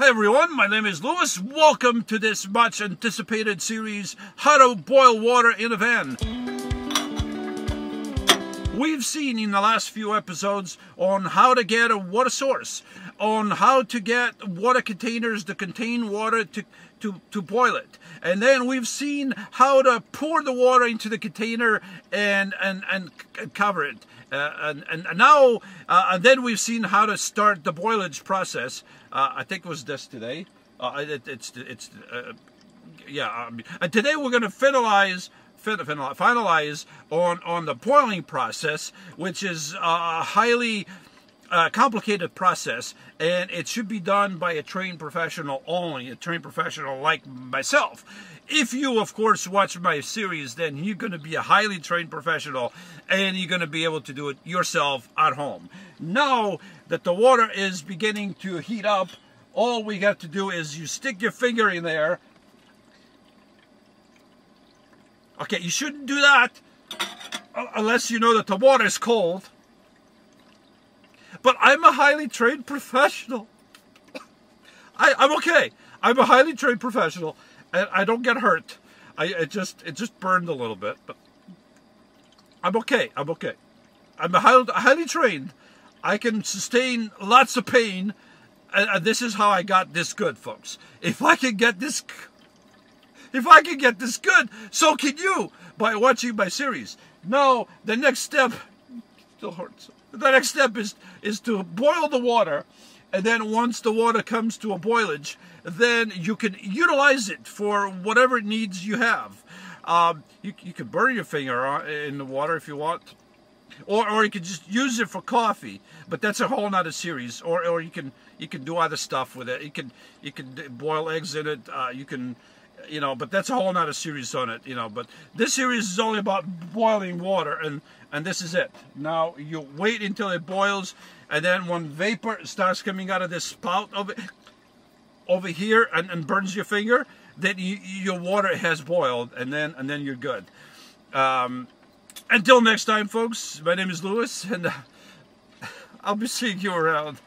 Hi everyone, my name is Lewis. Welcome to this much anticipated series, How to Boil Water in a Van. We've seen in the last few episodes on how to get a water source, on how to get water containers to contain water to, to, to boil it. And then we've seen how to pour the water into the container and, and, and cover it. Uh, and, and now, uh, and then we've seen how to start the boilage process. Uh, I think it was this today. Uh, it, it's, it's, uh, yeah. Um, and today we're going to finalize finalize on, on the boiling process, which is highly uh, complicated process, and it should be done by a trained professional only, a trained professional like myself. If you, of course, watch my series, then you're going to be a highly trained professional, and you're going to be able to do it yourself at home. Now that the water is beginning to heat up, all we got to do is you stick your finger in there Okay, you shouldn't do that unless you know that the water is cold. But I'm a highly trained professional. I, I'm okay. I'm a highly trained professional, and I don't get hurt. I it just it just burned a little bit, but I'm okay. I'm okay. I'm a highly, highly trained. I can sustain lots of pain, and, this is how I got this good, folks. If I can get this if I can get this good, so can you by watching my series. Now, the next step still hurts. The next step is is to boil the water, and then once the water comes to a boilage, then you can utilize it for whatever needs you have. Um, you, you can burn your finger in the water if you want. Or, or you can just use it for coffee, but that's a whole nother series. Or, or you can you can do other stuff with it. You can you can boil eggs in it. Uh, you can you know, but that's a whole nother series on it, you know. But this series is only about boiling water, and and this is it. Now you wait until it boils, and then when vapor starts coming out of this spout of it over here and, and burns your finger, then you, your water has boiled, and then and then you're good. Um, until next time, folks. My name is Lewis, and uh, I'll be seeing you around.